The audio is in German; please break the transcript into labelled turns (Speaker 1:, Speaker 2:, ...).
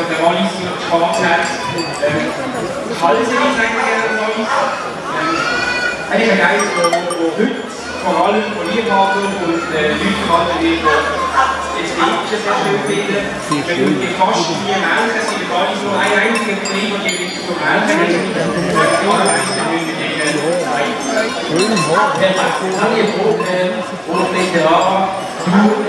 Speaker 1: von der Wallis Spaß hat. Ähm, ist ähm, eigentlich wir Wallis. Eigentlich ein Geist, der heute vor allem von Liebhabern und äh, Leuten gehalten wird, die Ästhetische sehr schön finden. Wenn wir fast vier Menschen sind, gar Wallis nur ein einziger Betrieb, der die Richtung Menschen ist,
Speaker 2: Schönen Morgen.
Speaker 3: Daniel wo noch nicht Veteran, du,